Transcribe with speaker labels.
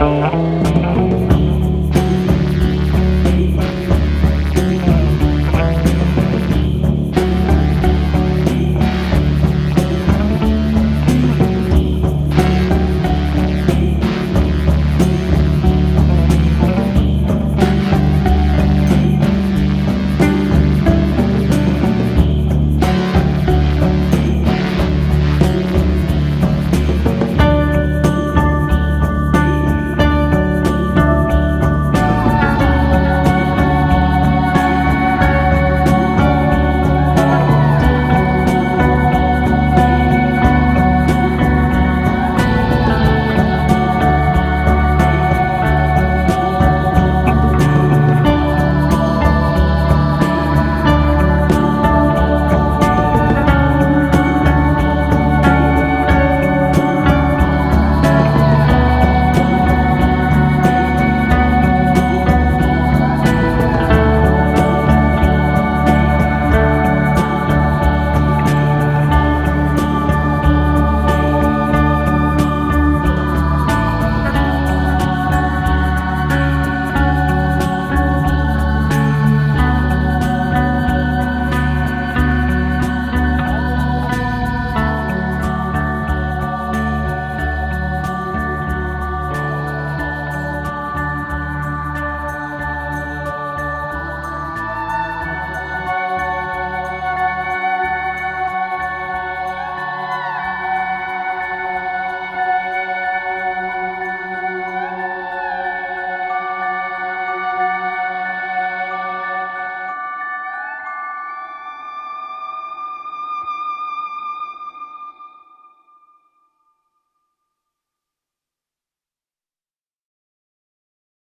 Speaker 1: Música